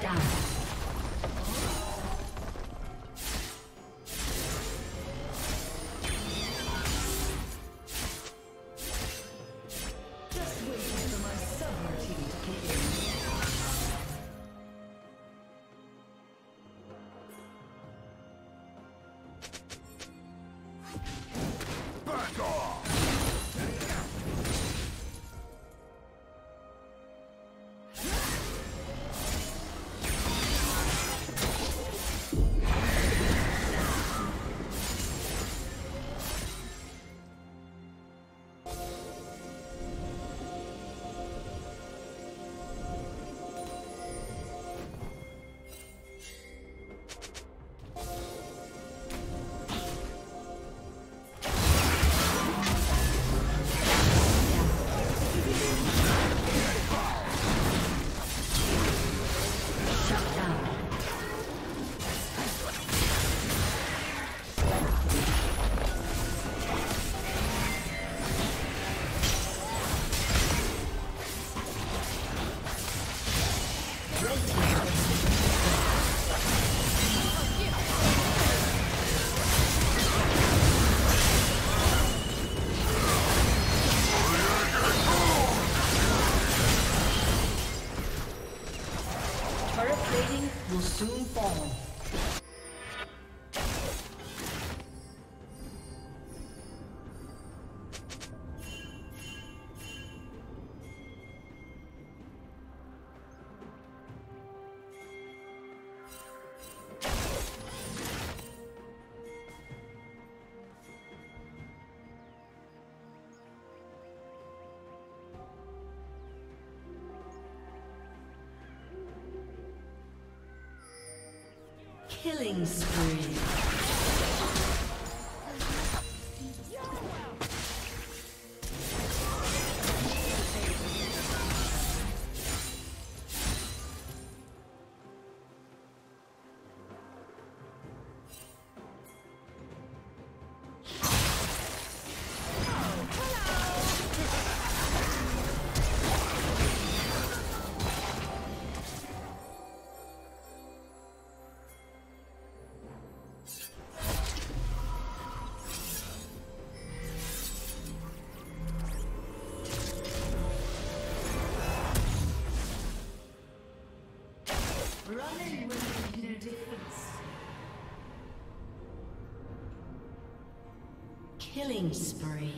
down. Shut down. Killing spree. Running will make no. Killing spree.